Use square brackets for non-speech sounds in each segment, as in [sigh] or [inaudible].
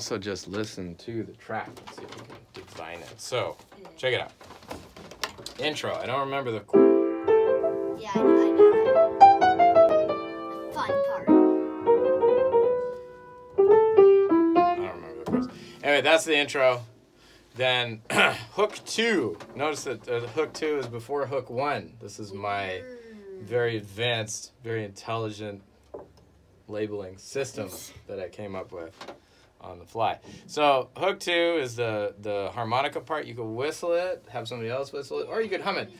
also just listen to the track and see if we can divine it. So, check it out. Intro. I don't remember the. Yeah, I know, I know. The fun part. I don't remember the chorus. Anyway, that's the intro. Then [clears throat] hook two. Notice that uh, hook two is before hook one. This is my very advanced, very intelligent labeling system that I came up with on the fly. So hook two is the the harmonica part. You could whistle it, have somebody else whistle it, or you could hum it.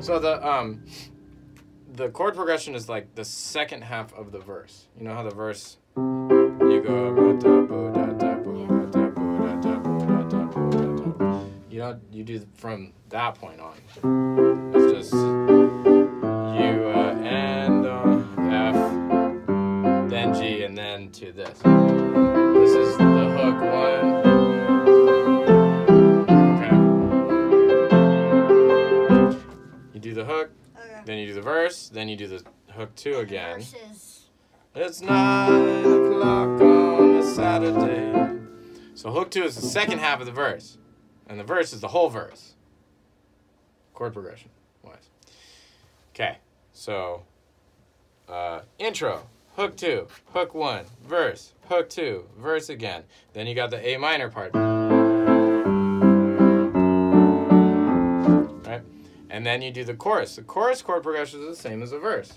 So the um the chord progression is like the second half of the verse. You know how the verse you go da, da, You know you do from that point on. It's just you uh, and uh, F, then G, and then to this. This is the hook one. Okay. You do the hook, Okay. then you do the verse, then you do the hook two again. Versus. It's nine o'clock on a Saturday. So hook two is the second half of the verse, and the verse is the whole verse. Chord progression wise. Okay, so uh, intro, hook two, hook one, verse, hook two, verse again. Then you got the A minor part. Right? And then you do the chorus. The chorus chord progression is the same as the verse.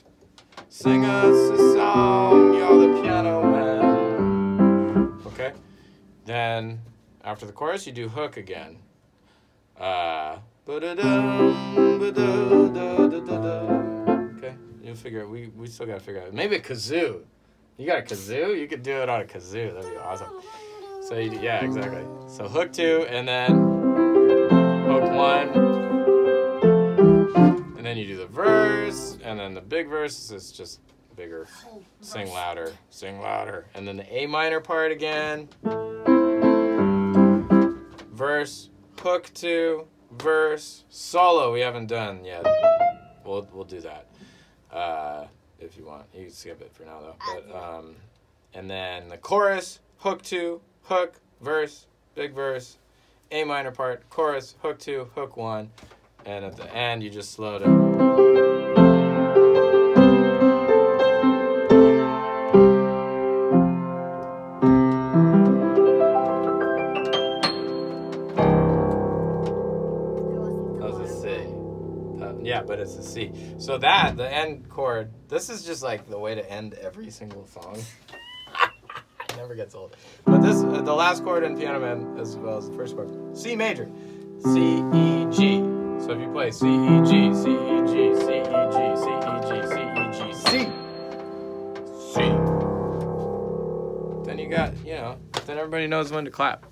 Sing us a song, you're the piano man. Okay? Then, after the chorus, you do hook again. Uh, okay? You'll figure it. We, we still gotta figure out. Maybe a kazoo. You got a kazoo? You could do it on a kazoo. That'd be awesome. So, you do, yeah, exactly. So, hook two, and then hook one. And then you do the verse, and then the big verse is just bigger. Sing louder, sing louder. And then the A minor part again. Verse, hook two, verse, solo. We haven't done yet. We'll we'll do that uh, if you want. You can skip it for now though. But um, and then the chorus, hook two, hook, verse, big verse, A minor part, chorus, hook two, hook one, and at the end you just slow down. Yeah, but it's a C. So that the end chord. This is just like the way to end every single song. it [laughs] never gets old. But this, uh, the last chord in Piano Man, as well as the first chord, C major, C E G. So if you play C E G, C E G, C E G, C E G, C E G, C, C. Then you got, you know, then everybody knows when to clap.